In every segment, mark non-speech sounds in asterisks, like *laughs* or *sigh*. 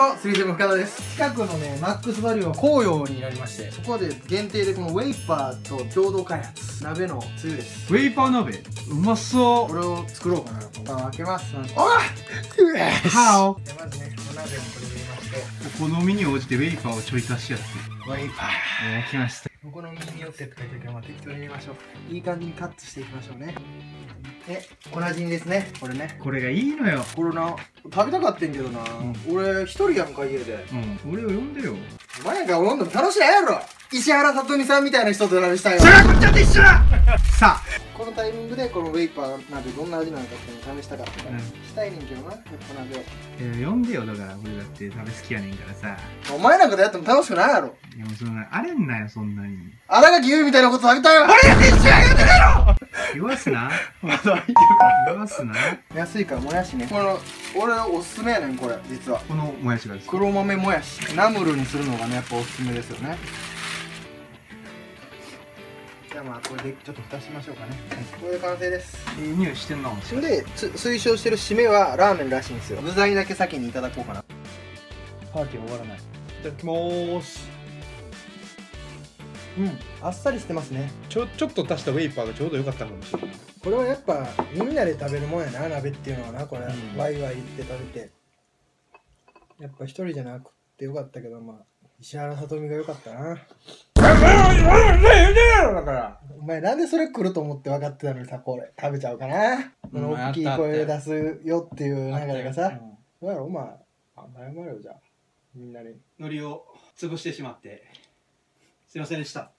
も、スリセム深田です。近くのね、マックスバリューは紅葉になりまして、そこで限定でこのウェイパーと共同開発、鍋のつゆです。ウェイパー鍋うまそこれを作ろうかなと。あ開けます。おいハオでまずね、お鍋にこれ入れまして、お好みに応じてウェイパーをちょい足しやってウェイパー。えー、来ましたお好みによってってまあ、適当に入れましょう。いい感じにカットしていきましょうね。で、おなじみですね、これね。これがいいのよ。これな、食べたかってんけどな、俺一人やんか家で。うん。俺を呼んでよ。お前なんか飲んでも楽しないやろ。石原さとみさんみたいな人と鍋したいわ。それはこっちだって一緒だ。*laughs* さこのタイミングでこのウェイパー鍋どんな味なのかっていうのを試したかったから、うん。したいねんけどなやっぱ鍋を。えー、呼んでよ。だから俺だって食べ好きやねんからさ。お前なんかでやっても楽しくないやろ。いやもうそんなあれんなよそんなに。荒垣結衣みたいなこと食べたいわ。俺だって一緒や言うてたろすな *laughs* まだ開いてる言わすな安いからもやしね。この俺おすすめやねんこれ実は。このもやしがです黒豆もやし。ナムルにするのがねやっぱおすすめですよね。じゃあまあこれでちょっと蓋しましょうかね、これで完成です。いい匂いしてんなそれでつ推奨してる締めはラーメンらしいんですよ。具材だけ先にいただこうかな。パーティー終わらない。いただきまーすうん。あっさりしてますね。ちょちょっと足したウェイパーがちょうど良かったかもしれない。これはやっぱみんなで食べるもんやな鍋っていうのはなこれ、うん。ワイワイ言って食べて。やっぱ一人じゃなくてよかったけどまあ石原さとみがよかったな。だからお前なんでそれ来ると思って分かってたのにさこれ食べちゃうかなこの大きい声出すよっていう流れがさどうやろお前あ謝れよじゃあみんなに海苔を潰してしまってすいませんでした。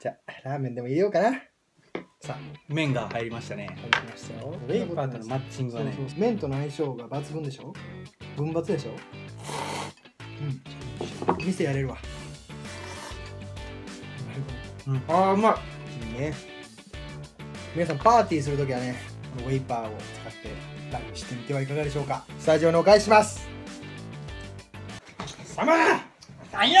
じゃあラーメンでも入れようかな。さあ。麺が入りましたね。入りましたよ。ウェイパーとのマッチングはね。麺との相性が抜群でしょ。分抜でしょ。うん。店やれるわ。うん。ああうまい。いいね。皆さんパーティーするときはねこのウェイパーを使ってランチしてみてはいかがでしょうか。スタジオにお返しします。さまなんや